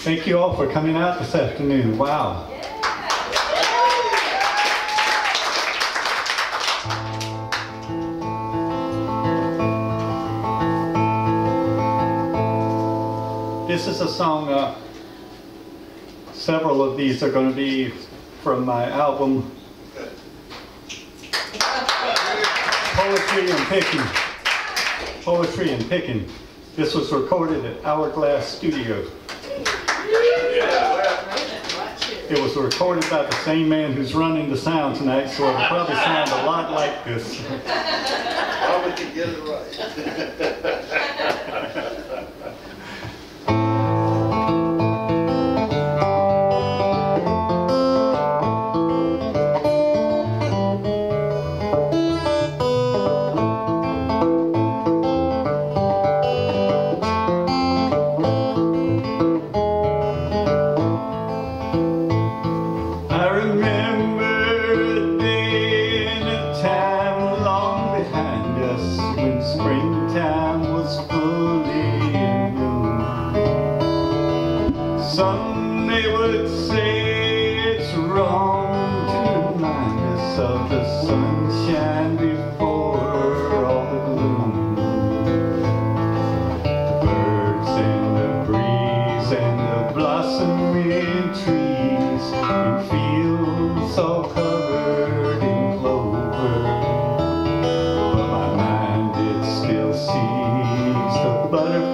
Thank you all for coming out this afternoon. Wow. This is a song, uh, several of these are going to be from my album, Poetry and Picking. Poetry and Picking. This was recorded at Hourglass Studio. It was recorded by the same man who's running the sound tonight, so it'll probably sound a lot like this. Would you get it right? when springtime was fully in bloom. Some they would say it's wrong to remind us of the sunshine before all the gloom. The birds and the breeze and the blossoming trees and fields all covered in clover.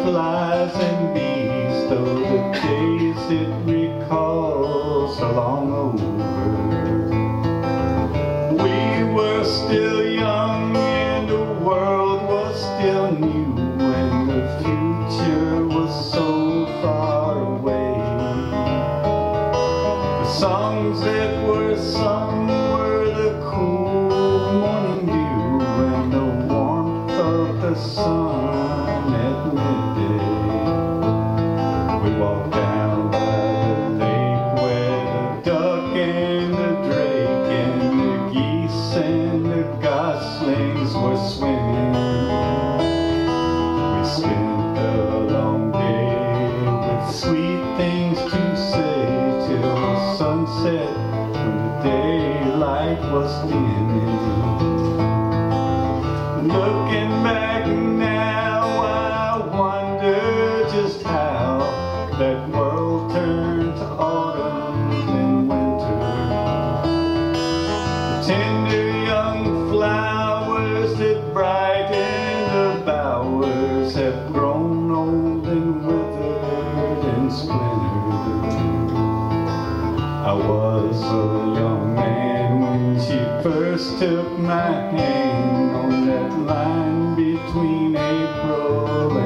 Butterflies and bees, though the days it recalls are long over. We were still young sunset when the daylight was dimming. Looking back now, I wonder just how that world turned to autumn and winter. Tender young flowers that brighten the bowers have grown old and withered and splintered. I was a young man when she first took my hand on that line between April and